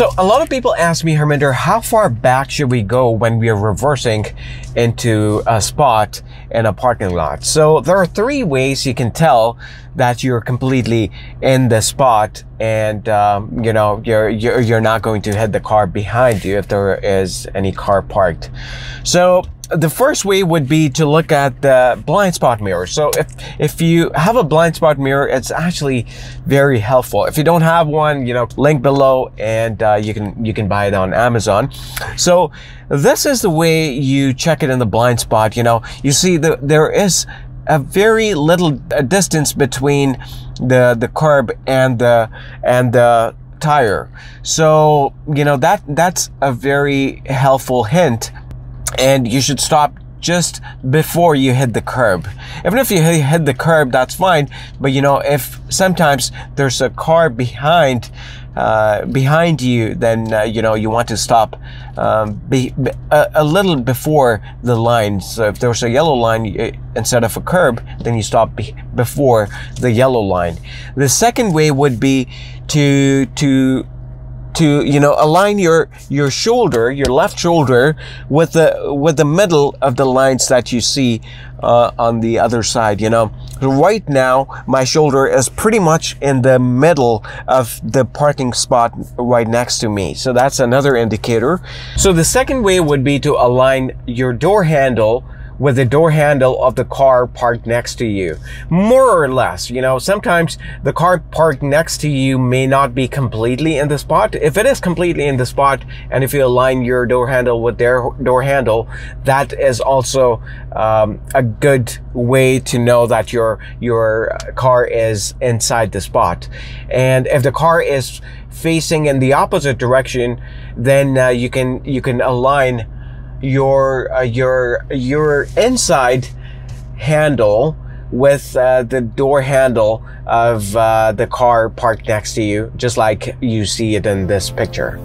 So a lot of people ask me, Harminder, how far back should we go when we are reversing into a spot in a parking lot? So there are three ways you can tell that you're completely in the spot and um, you know you're, you're you're not going to hit the car behind you if there is any car parked. So the first way would be to look at the blind spot mirror. So if, if you have a blind spot mirror, it's actually very helpful. If you don't have one, you know, link below and uh, you can, you can buy it on Amazon. So this is the way you check it in the blind spot. You know, you see the, there is a very little distance between the, the curb and the, and the tire. So, you know, that, that's a very helpful hint and you should stop just before you hit the curb. Even if you hit the curb, that's fine. But you know, if sometimes there's a car behind, uh, behind you, then uh, you know you want to stop um, be, be, a, a, little before the line. So if there's a yellow line instead of a curb, then you stop be, before the yellow line. The second way would be to to to you know align your your shoulder your left shoulder with the with the middle of the lines that you see uh, on the other side you know. Right now my shoulder is pretty much in the middle of the parking spot right next to me. So that's another indicator. So the second way would be to align your door handle with the door handle of the car parked next to you. More or less, you know, sometimes the car parked next to you may not be completely in the spot. If it is completely in the spot, and if you align your door handle with their door handle, that is also um, a good way to know that your your car is inside the spot. And if the car is facing in the opposite direction, then uh, you can you can align your uh, your your inside handle with uh, the door handle of uh, the car parked next to you, just like you see it in this picture.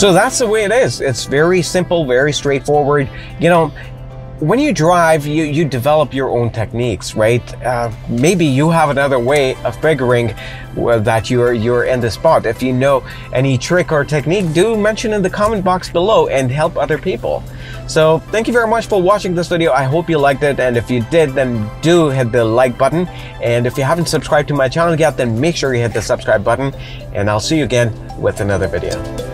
So that's the way it is. It's very simple, very straightforward. You know, when you drive, you, you develop your own techniques, right? Uh, maybe you have another way of figuring that you're you're in the spot. If you know any trick or technique, do mention in the comment box below and help other people. So thank you very much for watching this video. I hope you liked it. And if you did, then do hit the like button. And if you haven't subscribed to my channel yet, then make sure you hit the subscribe button. And I'll see you again with another video.